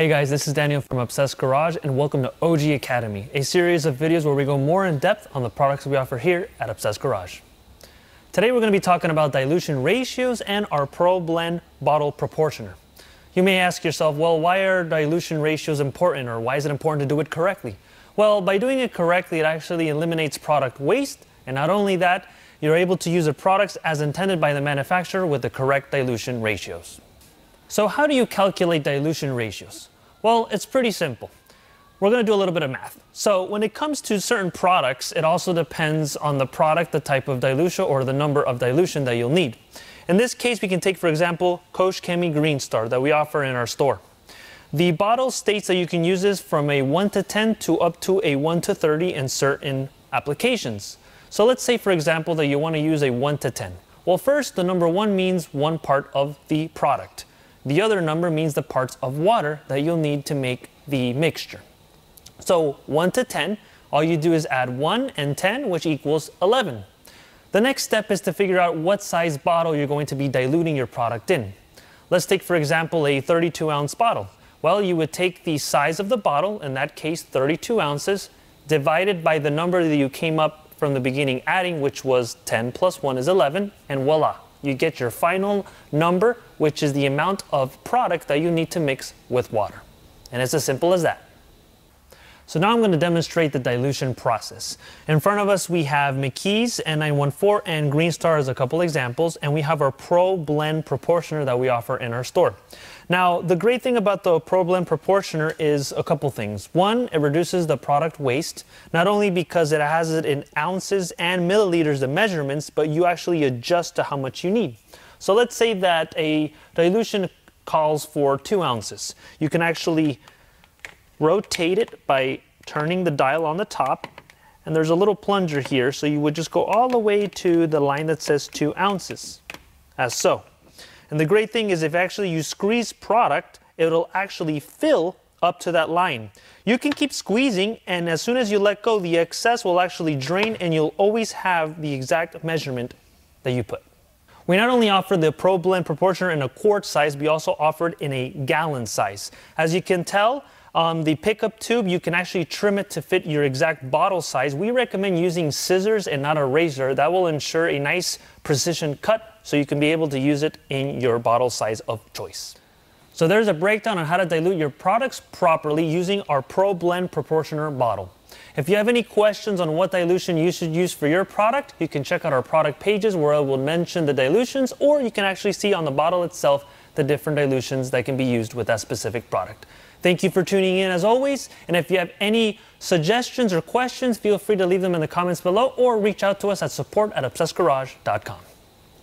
Hey guys, this is Daniel from Obsessed Garage and welcome to OG Academy, a series of videos where we go more in depth on the products we offer here at Obsessed Garage. Today we're going to be talking about dilution ratios and our Pro Blend bottle proportioner. You may ask yourself, well, why are dilution ratios important or why is it important to do it correctly? Well, by doing it correctly, it actually eliminates product waste and not only that, you're able to use the products as intended by the manufacturer with the correct dilution ratios. So how do you calculate dilution ratios? Well, it's pretty simple. We're going to do a little bit of math. So when it comes to certain products, it also depends on the product, the type of dilution, or the number of dilution that you'll need. In this case, we can take, for example, Koch Chemie Green Star that we offer in our store. The bottle states that you can use this from a 1 to 10 to up to a 1 to 30 in certain applications. So let's say, for example, that you want to use a 1 to 10. Well, first, the number 1 means one part of the product. The other number means the parts of water that you'll need to make the mixture. So 1 to 10, all you do is add 1 and 10, which equals 11. The next step is to figure out what size bottle you're going to be diluting your product in. Let's take, for example, a 32 ounce bottle. Well, you would take the size of the bottle, in that case 32 ounces, divided by the number that you came up from the beginning adding, which was 10 plus 1 is 11, and voila, you get your final number, which is the amount of product that you need to mix with water. And it's as simple as that. So now I'm going to demonstrate the dilution process. In front of us we have McKee's N914 and Green Star as a couple examples, and we have our Pro Blend Proportioner that we offer in our store. Now, the great thing about the Pro Blend Proportioner is a couple things. One, it reduces the product waste, not only because it has it in ounces and milliliters, the measurements, but you actually adjust to how much you need. So let's say that a dilution calls for two ounces. You can actually rotate it by turning the dial on the top. And there's a little plunger here so you would just go all the way to the line that says two ounces as so. And the great thing is if actually you squeeze product it'll actually fill up to that line. You can keep squeezing and as soon as you let go the excess will actually drain and you'll always have the exact measurement that you put. We not only offer the Pro Blend Proportioner in a quart size, we also offer it in a gallon size. As you can tell, um, the pickup tube, you can actually trim it to fit your exact bottle size. We recommend using scissors and not a razor. That will ensure a nice precision cut so you can be able to use it in your bottle size of choice. So there's a breakdown on how to dilute your products properly using our Pro Blend Proportioner bottle. If you have any questions on what dilution you should use for your product, you can check out our product pages where I will mention the dilutions, or you can actually see on the bottle itself the different dilutions that can be used with that specific product. Thank you for tuning in as always. And if you have any suggestions or questions, feel free to leave them in the comments below or reach out to us at support at obsessedgarage.com.